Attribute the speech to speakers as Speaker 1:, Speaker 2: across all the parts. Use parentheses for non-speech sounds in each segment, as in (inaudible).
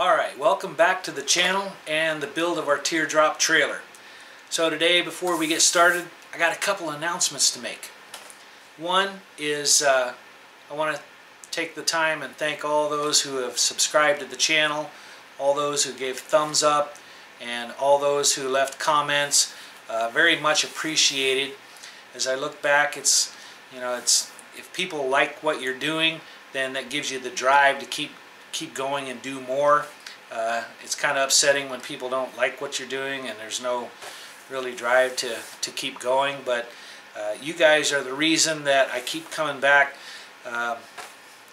Speaker 1: Alright, welcome back to the channel and the build of our teardrop trailer. So today, before we get started, I got a couple announcements to make. One is uh, I want to take the time and thank all those who have subscribed to the channel, all those who gave thumbs up, and all those who left comments. Uh, very much appreciated. As I look back, it's, you know, it's if people like what you're doing, then that gives you the drive to keep keep going and do more. Uh, it's kind of upsetting when people don't like what you're doing and there's no really drive to, to keep going, but uh, you guys are the reason that I keep coming back um,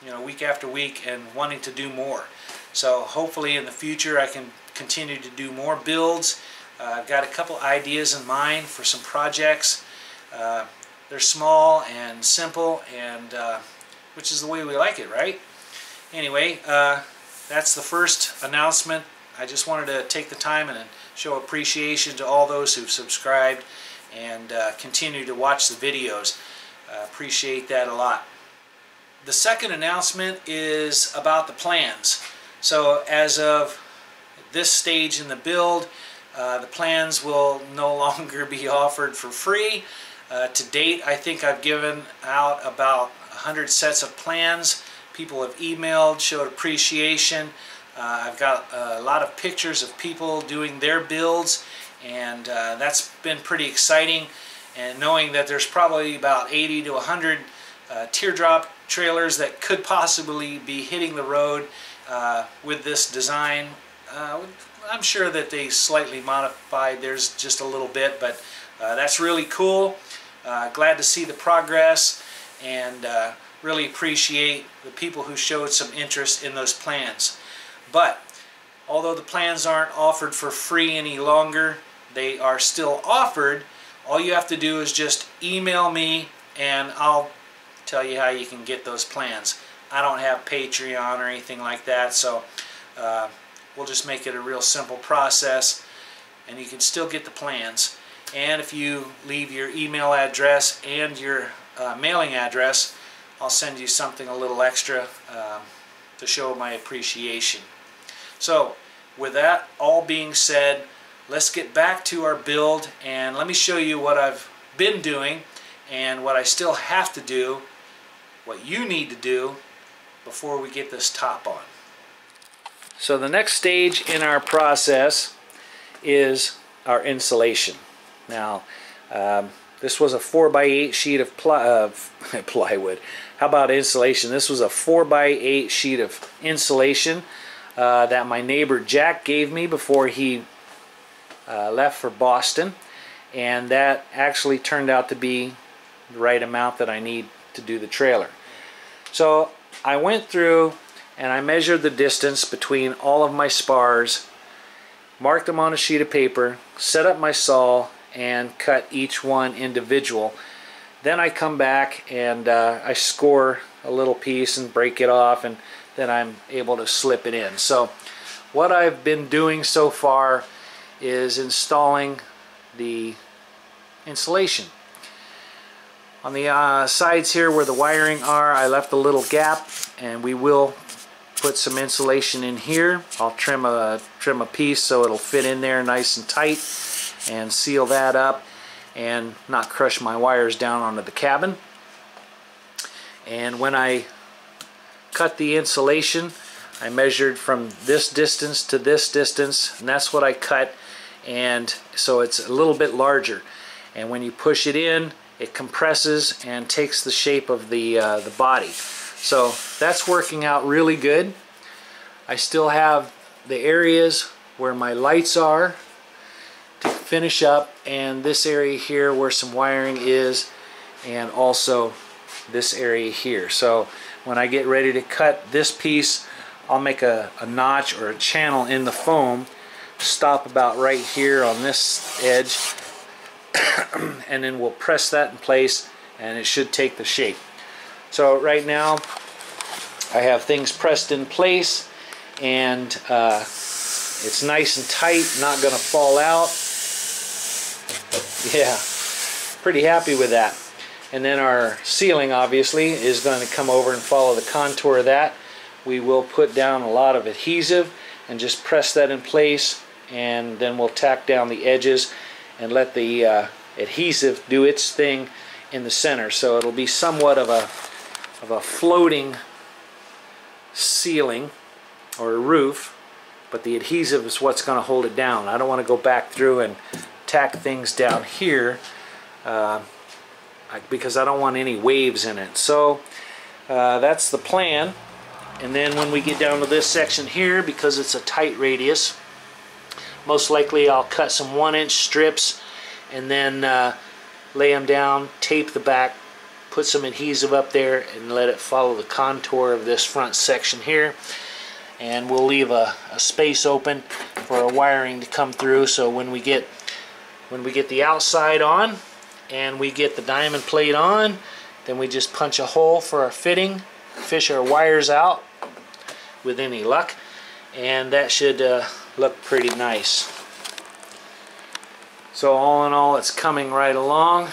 Speaker 1: you know, week after week and wanting to do more. So hopefully in the future I can continue to do more builds. Uh, I've got a couple ideas in mind for some projects. Uh, they're small and simple and uh, which is the way we like it, right? Anyway, uh, that's the first announcement. I just wanted to take the time and show appreciation to all those who've subscribed and uh, continue to watch the videos. Uh, appreciate that a lot. The second announcement is about the plans. So as of this stage in the build, uh, the plans will no (laughs) longer be offered for free. Uh, to date, I think I've given out about 100 sets of plans people have emailed, showed appreciation. Uh, I've got a lot of pictures of people doing their builds and uh, that's been pretty exciting and knowing that there's probably about 80 to 100 uh, teardrop trailers that could possibly be hitting the road uh, with this design. Uh, I'm sure that they slightly modified theirs just a little bit but uh, that's really cool. glad to see the progress and really appreciate the people who showed some interest in those plans. But although the plans aren't offered for free any longer, they are still offered. All you have to do is just email me and I'll tell you how you can get those plans. I don't have Patreon or anything like that, so uh, we'll just make it a real simple process and you can still get the plans. And if you leave your email address and your uh, mailing address, I'll send you something a little extra um, to show my appreciation. So with that all being said, let's get back to our build and let me show you what I've been doing and what I still have to do, what you need to do before we get this top on. So the next stage in our process is our insulation. Now, um, this was a 4x8 sheet of, ply of (laughs) plywood. How about insulation? This was a 4x8 sheet of insulation uh, that my neighbor Jack gave me before he uh, left for Boston. And that actually turned out to be the right amount that I need to do the trailer. So I went through and I measured the distance between all of my spars, marked them on a sheet of paper, set up my saw, and cut each one individual. Then I come back and uh, I score a little piece and break it off and then I'm able to slip it in. So what I've been doing so far is installing the insulation. On the uh, sides here where the wiring are, I left a little gap and we will put some insulation in here. I'll trim a, trim a piece so it'll fit in there nice and tight and seal that up and not crush my wires down onto the cabin. And when I cut the insulation, I measured from this distance to this distance, and that's what I cut, and so it's a little bit larger. And when you push it in, it compresses and takes the shape of the, uh, the body. So that's working out really good. I still have the areas where my lights are finish up and this area here where some wiring is and also this area here. So when I get ready to cut this piece I'll make a, a notch or a channel in the foam stop about right here on this edge (coughs) and then we'll press that in place and it should take the shape. So right now I have things pressed in place and uh, it's nice and tight not gonna fall out (laughs) yeah, pretty happy with that. And then our ceiling obviously is going to come over and follow the contour of that. We will put down a lot of adhesive and just press that in place and then we'll tack down the edges and let the uh, adhesive do its thing in the center so it'll be somewhat of a of a floating ceiling or a roof but the adhesive is what's going to hold it down I don't want to go back through and tack things down here uh, because I don't want any waves in it. So uh, that's the plan. And then when we get down to this section here because it's a tight radius most likely I'll cut some one inch strips and then uh, lay them down tape the back put some adhesive up there and let it follow the contour of this front section here. And we'll leave a, a space open for a wiring to come through so when we get when we get the outside on and we get the diamond plate on then we just punch a hole for our fitting fish our wires out with any luck and that should uh, look pretty nice. So all in all it's coming right along.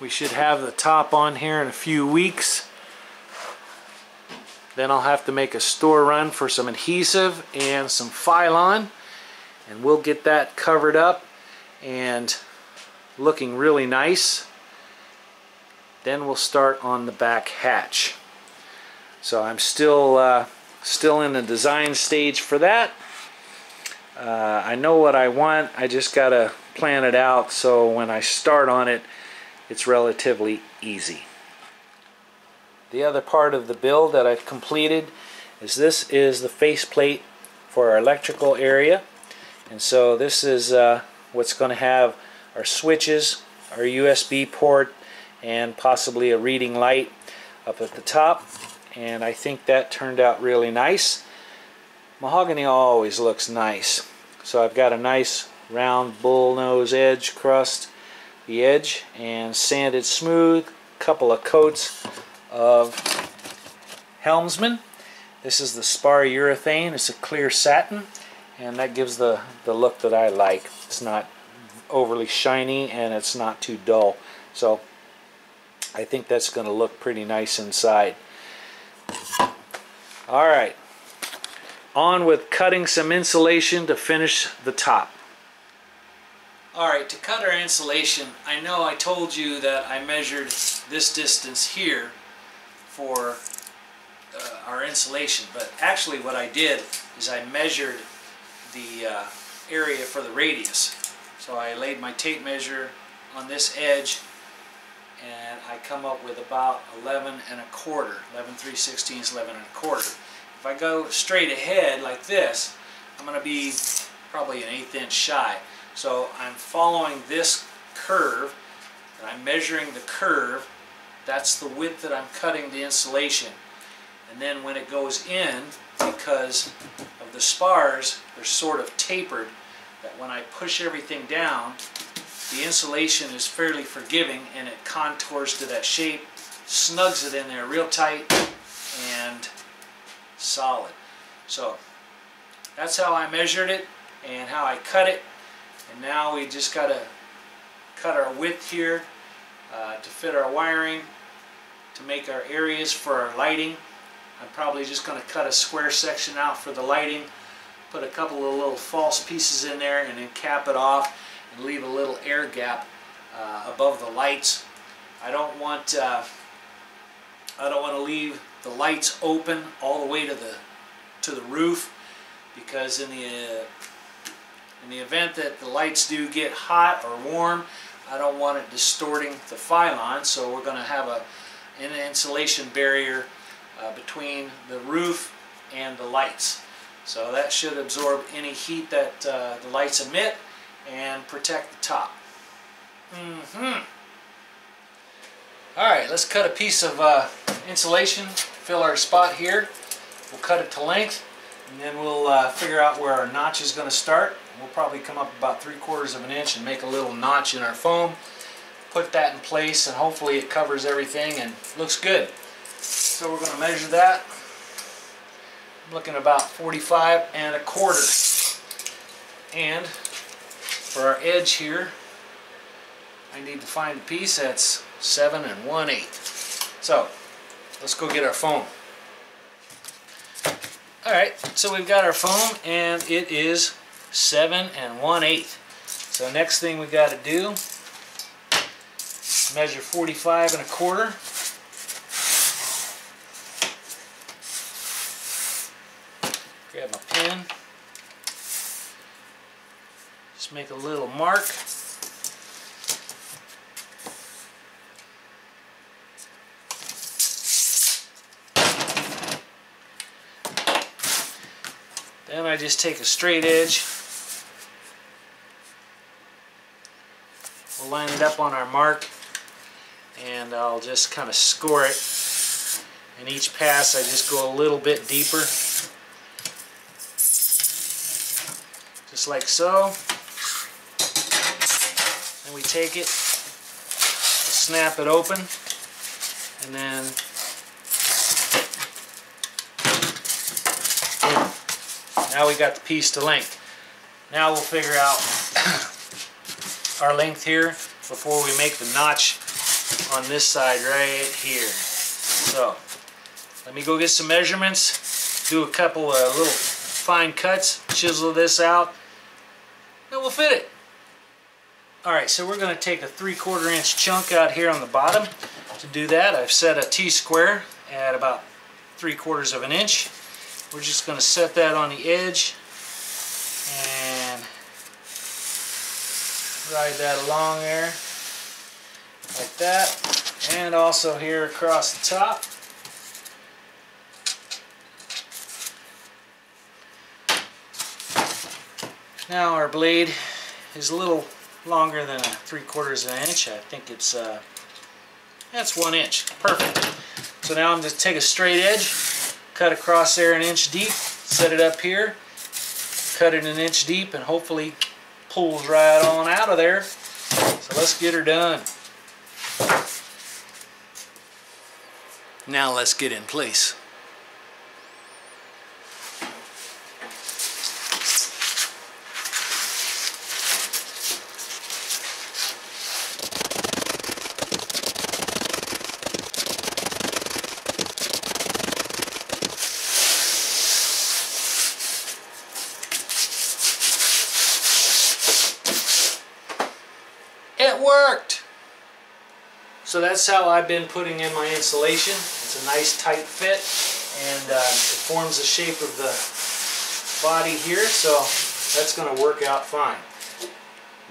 Speaker 1: We should have the top on here in a few weeks. Then I'll have to make a store run for some adhesive and some Filon and we'll get that covered up and looking really nice. Then we'll start on the back hatch. So I'm still uh, still in the design stage for that. Uh, I know what I want. I just gotta plan it out. So when I start on it it's relatively easy. The other part of the build that I've completed is this is the faceplate for our electrical area and so this is uh, what's going to have our switches, our USB port, and possibly a reading light up at the top and I think that turned out really nice. Mahogany always looks nice so I've got a nice round bull nose edge crust the edge and sanded smooth couple of coats of Helmsman. This is the spar urethane. It's a clear satin and that gives the, the look that I like. It's not overly shiny and it's not too dull. So I think that's going to look pretty nice inside. Alright, on with cutting some insulation to finish the top. Alright, to cut our insulation, I know I told you that I measured this distance here for uh, our insulation. But actually what I did is I measured the uh, area for the radius. So I laid my tape measure on this edge and I come up with about 11 and a quarter, 11 3 16 is 11 and a quarter. If I go straight ahead like this, I'm going to be probably an eighth inch shy. So I'm following this curve and I'm measuring the curve that's the width that I'm cutting the insulation. And then when it goes in, because of the spars, they're sort of tapered, that when I push everything down, the insulation is fairly forgiving and it contours to that shape, snugs it in there real tight and solid. So that's how I measured it and how I cut it. And now we just got to cut our width here uh, to fit our wiring to make our areas for our lighting. I'm probably just going to cut a square section out for the lighting, put a couple of little false pieces in there and then cap it off and leave a little air gap uh, above the lights. I don't want uh, I don't want to leave the lights open all the way to the to the roof because in the uh, in the event that the lights do get hot or warm I don't want it distorting the Filon so we're going to have a an insulation barrier uh, between the roof and the lights. So that should absorb any heat that uh, the lights emit and protect the top. Mm-hmm. Alright, let's cut a piece of uh, insulation, fill our spot here. We'll cut it to length and then we'll uh, figure out where our notch is going to start. We'll probably come up about three quarters of an inch and make a little notch in our foam put that in place and hopefully it covers everything and looks good. So we're going to measure that. I'm looking about 45 and a quarter. And for our edge here, I need to find a piece that's 7 and 1 8. So let's go get our foam. Alright, so we've got our foam and it is 7 and 1 8 So next thing we got to do, measure 45 and a quarter. Grab my pen. Just make a little mark. Then I just take a straight edge. We'll line it up on our mark and I'll just kind of score it. In each pass I just go a little bit deeper. Just like so. We take it, snap it open, and then Now we got the piece to length. Now we'll figure out (coughs) our length here before we make the notch on this side right here. So, let me go get some measurements, do a couple of little fine cuts, chisel this out, and we'll fit it. Alright, so we're going to take a 3 quarter inch chunk out here on the bottom. To do that, I've set a T-square at about 3 quarters of an inch. We're just going to set that on the edge and ride that along there like that and also here across the top. Now our blade is a little longer than a three quarters of an inch. I think it's uh, that's one inch. Perfect. So now I'm to take a straight edge cut across there an inch deep, set it up here, cut it an inch deep and hopefully pulls right on out of there. So let's get her done. Now let's get in place. It worked! So that's how I've been putting in my insulation. It's a nice tight fit and uh, it forms the shape of the body here so that's going to work out fine.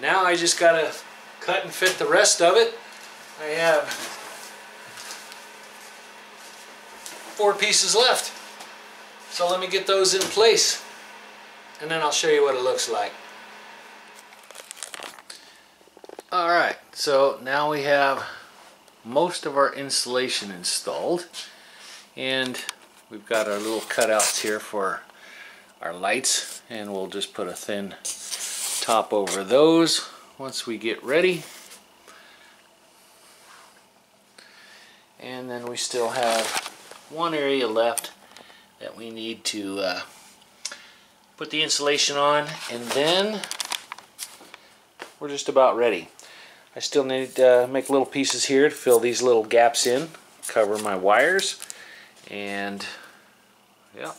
Speaker 1: Now I just got to cut and fit the rest of it. I have four pieces left. So let me get those in place and then I'll show you what it looks like. Alright, so now we have most of our insulation installed. And we've got our little cutouts here for our lights. And we'll just put a thin top over those once we get ready. And then we still have one area left that we need to uh, put the insulation on. And then we're just about ready. I still need to make little pieces here to fill these little gaps in, cover my wires, and yeah,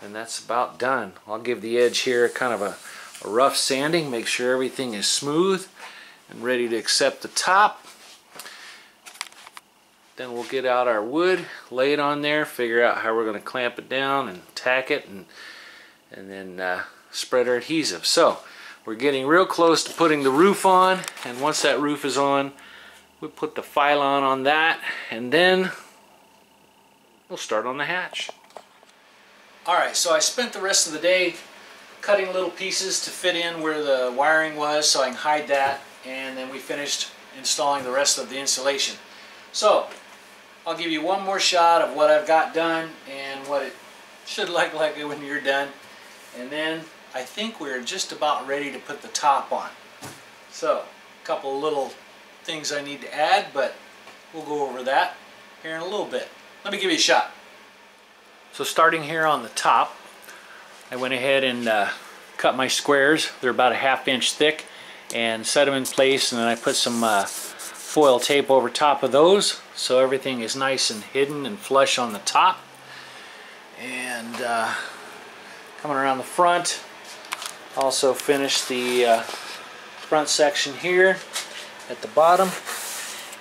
Speaker 1: and that's about done. I'll give the edge here kind of a, a rough sanding, make sure everything is smooth and ready to accept the top. Then we'll get out our wood, lay it on there, figure out how we're going to clamp it down and tack it, and, and then uh, spread our adhesive. So, we're getting real close to putting the roof on and once that roof is on we put the Filon on that and then we'll start on the hatch. Alright, so I spent the rest of the day cutting little pieces to fit in where the wiring was so I can hide that and then we finished installing the rest of the insulation. So, I'll give you one more shot of what I've got done and what it should (laughs) look like when you're done and then I think we're just about ready to put the top on. So, a couple little things I need to add, but we'll go over that here in a little bit. Let me give you a shot. So starting here on the top, I went ahead and uh, cut my squares. They're about a half inch thick and set them in place and then I put some uh, foil tape over top of those so everything is nice and hidden and flush on the top. And uh, coming around the front also finished the uh, front section here at the bottom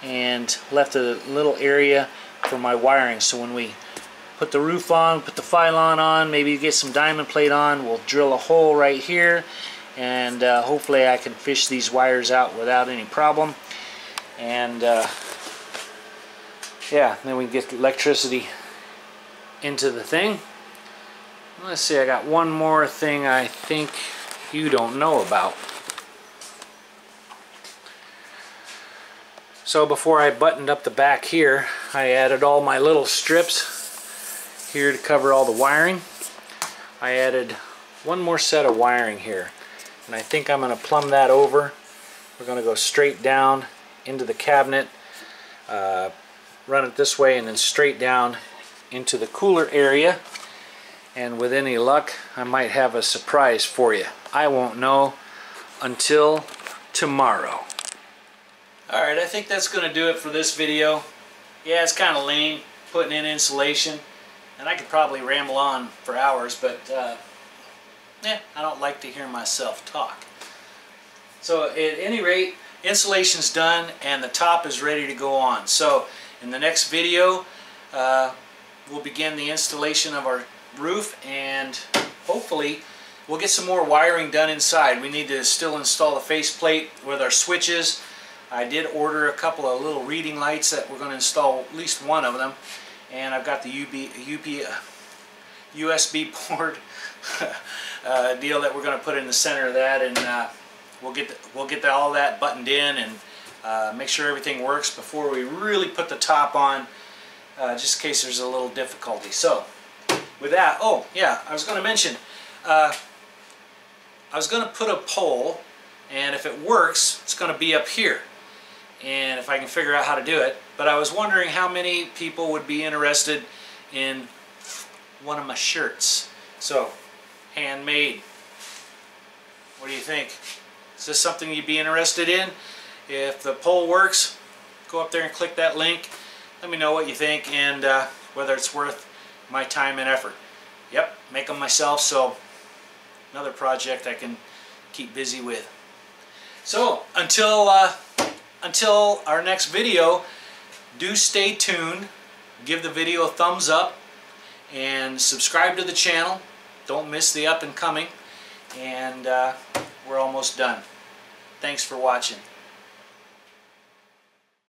Speaker 1: and left a little area for my wiring. So when we put the roof on put the Filon on maybe get some diamond plate on we'll drill a hole right here and uh, hopefully I can fish these wires out without any problem. And uh, yeah then we get electricity into the thing. Let's see I got one more thing I think you don't know about. So before I buttoned up the back here I added all my little strips here to cover all the wiring. I added one more set of wiring here and I think I'm going to plumb that over. We're going to go straight down into the cabinet uh, run it this way and then straight down into the cooler area. And with any luck I might have a surprise for you I won't know until tomorrow. Alright I think that's gonna do it for this video. Yeah it's kinda lame putting in insulation and I could probably ramble on for hours but uh, yeah I don't like to hear myself talk. So at any rate insulation's done and the top is ready to go on. So in the next video uh, we'll begin the installation of our roof and hopefully we'll get some more wiring done inside. We need to still install the faceplate with our switches. I did order a couple of little reading lights that we're going to install at least one of them and I've got the UB, UB, uh, USB (laughs) port uh, deal that we're going to put in the center of that and uh, we'll get the, we'll get all that buttoned in and uh, make sure everything works before we really put the top on uh, just in case there's a little difficulty. So, with that, oh yeah, I was going to mention, uh, I was going to put a pole, and if it works, it's going to be up here. And if I can figure out how to do it, but I was wondering how many people would be interested in one of my shirts. So, handmade. What do you think? Is this something you'd be interested in? If the poll works, go up there and click that link let me know what you think and uh, whether it's worth my time and effort. Yep, make them myself, so another project I can keep busy with. So, until, uh, until our next video, do stay tuned, give the video a thumbs up, and subscribe to the channel. Don't miss the up and coming, and uh, we're almost done. Thanks for watching.